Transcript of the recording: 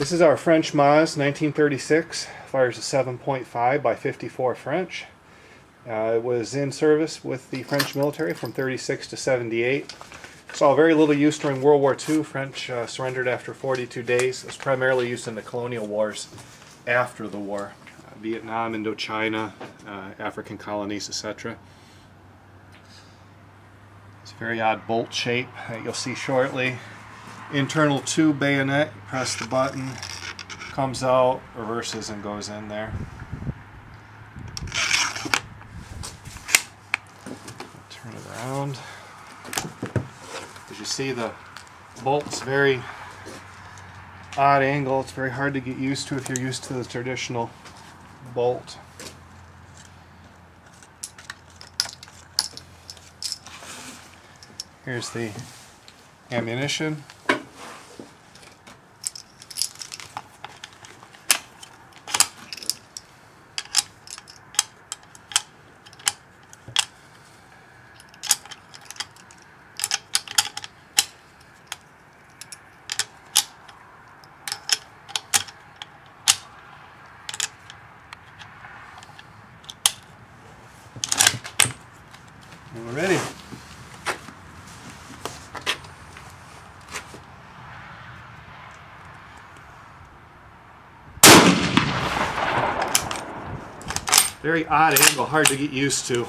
This is our French MAS 1936. Fires a 7.5 by 54 French. Uh, it was in service with the French military from 36 to 78. Saw very little use during World War II. French uh, surrendered after 42 days. It was primarily used in the colonial wars after the war. Uh, Vietnam, Indochina, uh, African colonies, etc. It's a very odd bolt shape that you'll see shortly. Internal tube bayonet, press the button, comes out, reverses and goes in there. Turn it around. As you see the bolt's very odd angle. It's very hard to get used to if you're used to the traditional bolt. Here's the ammunition. We're ready. Very odd angle, hard to get used to.